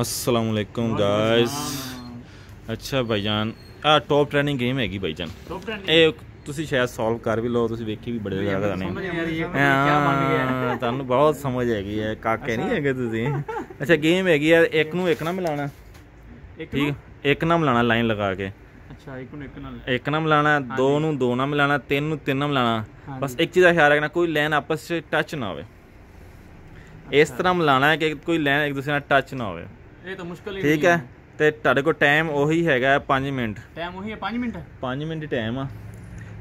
ਅਸਲਾਮ ਅਲੈਕੁਮ guys ਅੱਛਾ ਭਾਈਜਾਨ ਆ top trending game ਹੈਗੀ ਭਾਈਜਾਨ ਇਹ ਤੁਸੀਂ ਸ਼ਾਇਦ ਸੋਲਵ ਕਰ ਵੀ ਲਓ ਤੁਸੀਂ ਵੇਖੀ ਵੀ ਬੜੇ ਜ਼ਿਆਦਾ ਨੇ ਹਾਂ ਤੁਹਾਨੂੰ ਬਹੁਤ ਸਮਝ ਹੈਗੀ ਹੈ ਕਾਕੇ ਨਹੀਂ ਹੈਗੇ ਤੁਸੀਂ ਅੱਛਾ ਗੇਮ ਹੈਗੀ ਆ ਇੱਕ ਨੂੰ ਇੱਕ ਨਾਲ ਮਿਲਾਣਾ ਠੀਕ ਇੱਕ ਨਾਲ ਮਿਲਾਣਾ ਲਾਈਨ ਲਗਾ ਕੇ ਅੱਛਾ ਇੱਕ ਨੂੰ ਇੱਕ ਨਾਲ ਇੱਕ ਨਾਲ ਮਿਲਾਣਾ ਦੋ ਨੂੰ ਦੋ ਨਾਲ ਮਿਲਾਣਾ ਤਿੰਨ ਨੂੰ ਤਿੰਨ ਨਾਲ ਮਿਲਾਣਾ ਬਸ ਇੱਕ ਚੀਜ਼ ਦਾ ਖਿਆਲ ਰੱਖਣਾ ਕੋਈ ਲਾਈਨ ਆਪਸ ਵਿੱਚ ਟੱਚ ਨਾ ਹੋਵੇ ਇਸ ਤਰ੍ਹਾਂ ਮਿਲਾਣਾ ਹੈ ਕਿ ਕੋਈ ਲਾਈਨ ਇੱਕ ਦੂਸਰੇ ਨਾਲ ਟੱਚ ਨਾ ਹੋਵੇ ਇਹ ਤਾਂ ਮੁਸ਼ਕਲ ਹੀ ਠੀਕ ਹੈ ਤੇ ਤੁਹਾਡੇ ਕੋਲ ਟਾਈਮ ਉਹੀ ਹੈਗਾ 5 ਮਿੰਟ ਟਾਈਮ ਉਹੀ ਹੈ 5 ਮਿੰਟ 5 ਮਿੰਟ ਹੀ ਟਾਈਮ ਆ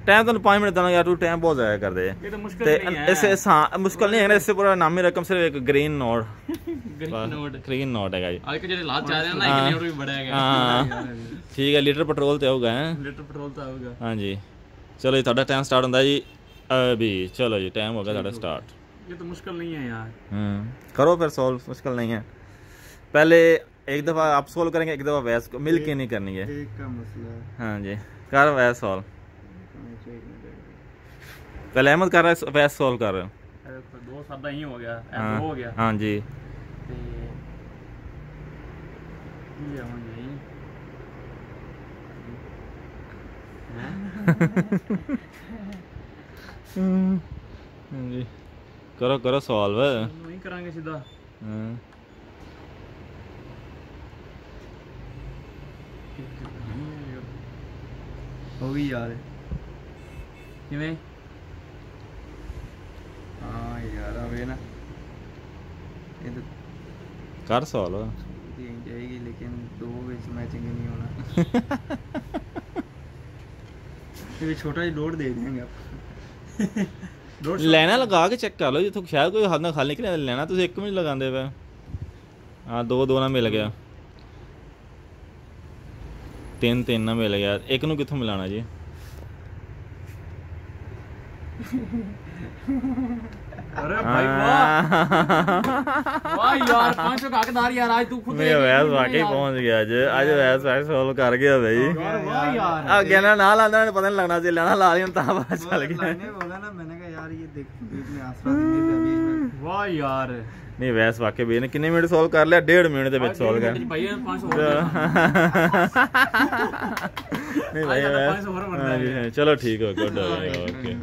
ਟਾਈਮ ਤੁਹਾਨੂੰ 5 ਮਿੰਟ ਦਾ ਯਾਰ ਤੂੰ ਟਾਈਮ ਬਹੁਤ ਜ਼ਾਇਆ ਕਰਦੇ ਇਹ ਤਾਂ ਮੁਸ਼ਕਲ ਨਹੀਂ ਹੈ ਇਸ ਇਸ ਹਾਂ ਮੁਸ਼ਕਲ ਨਹੀਂ ਹੈ ਇਸ ਪੂਰਾ ਨਾਮੀ ਰਕਮ ਸਿਰਫ ਇੱਕ green note green note green note ਹੈਗਾ ਜੀ ਅੱਜ ਜਿਹੜੇ ਲਾਸਟ ਆ ਰਹੇ ਨਾ ਇੱਕ ਲੀਟਰ ਵੀ ਬੜਾ ਹੈਗਾ ਹਾਂ ਠੀਕ ਹੈ ਲੀਟਰ ਪੈਟਰੋਲ ਤੇ ਆਊਗਾ ਹੈ ਲੀਟਰ ਪੈਟਰੋਲ ਤੇ ਆਊਗਾ ਹਾਂਜੀ ਚਲੋ ਜੀ ਤੁਹਾਡਾ ਟਾਈਮ ਸਟਾਰਟ ਹੁੰਦਾ ਜੀ ਅਭੀ ਚਲੋ ਜੀ ਟਾਈਮ ਹੋ ਗਿਆ ਤੁਹਾਡਾ ਸਟਾਰਟ ये तो मुश्किल नहीं है यार करो फिर सॉल्व मुश्किल नहीं है पहले एक दफ़ा आप सोल्व करेंगे एक दफ़ा वैस को मिल के नहीं करनी है। हाँ। जी कर वैस सॉल्व पहले अहमद कर रहा है वैस सॉल्व कर रहे हो। हाँ, हाँ, जी। हाँ जी। करो करो सॉल्व नहीं करांगे सीधा। हाँ। ਹੋ ਗਈ ਯਾਰ ਕਿਵੇਂ ਹਾਂ ਯਾਰ ਆਵੇ ਨਾ ਇਹ ਤਾਂ कर सॉल्व ਦੀ ਜਾਏਗੀ ਲੇਕਿਨ ਦੋ ਵਿੱਚ ਮੈਚਿੰਗ ਨਹੀਂ ਹੋਣਾ ਇਹ ਵੀ ਛੋਟਾ ਜਿਹਾ ਲੋਡ ਦੇ ਦੇਂਗੇ ਆਪਾਂ ਲੋਡ ਲੈਣਾ ਲਗਾ ਕੇ ਚੈੱਕ ਕਰ ਲਓ ਜਿੱਥੋਂ ਸ਼ਾਇਦ ਕੋਈ ਹੱਦ ਨਾਲ ਖਾਲੀ ਨਿਕਲਿਆ ਲੈਣਾ ਤੁਸੀਂ ਇੱਕ ਮਿੰਟ ਲਗਾਉਂਦੇ ਪਏ ਹਾਂ ਦੋ ਦੋ ਨਾਲ ਮਿਲ ਗਿਆ ਤਿੰਨ ਤਿੰਨ ਨਾਲ ਮਿਲ ਗਿਆ ਇੱਕ ਨੂੰ ਕਿੱਥੋਂ ਮਿਲਾਣਾ ਜੀ अरे भाई वाह वाह यार 500 का हकदार यार आज तू खुद ਮੈਂ ਵੈਸ ਵਾਕਈ ਪਹੁੰਚ ਗਿਆ ਅੱਜ ਅੱਜ ਵੈਸ ਵਾਕਈ ਸੋਲਵ ਕਰ ਗਿਆ ਬਈ यार वाह यार ਆ ਗਿਆਨਾ ਨਾਲ ਆਂਦਾ ਨੇ ਪਤਾ ਨਹੀਂ ਲੱਗਣਾ ਸੀ ਲੈਣਾ ਲਾ ਲਿਆ ਤਾਂ ਬਾਅਦ ਚੱਲ ਗਿਆ लाने बोला ना मैंने कहा यार ये देख बीच में आसपास में अभी इसमें वाह यार ਨਹੀਂ ਵੈਸ ਵਾਕਈ ਵੀ ਇਹਨੇ ਕਿੰਨੇ ਮਿੰਟ ਸੋਲਵ ਕਰ ਲਿਆ ਡੇਢ ਮਿੰਟ ਦੇ ਵਿੱਚ ਸੋਲਵ ਕਰ भाई 500 हो ਨਹੀਂ ਭਾਈ ਅੱਜ ਤਾਂ ਵੈਸ- 500 ਹੋਰ ਬਣਦਾ ਹਾਂਜੀ, ਹੈ। ਚਲੋ ਠੀਕ ਹੋ ਗੁੱਡ ਓਕੇ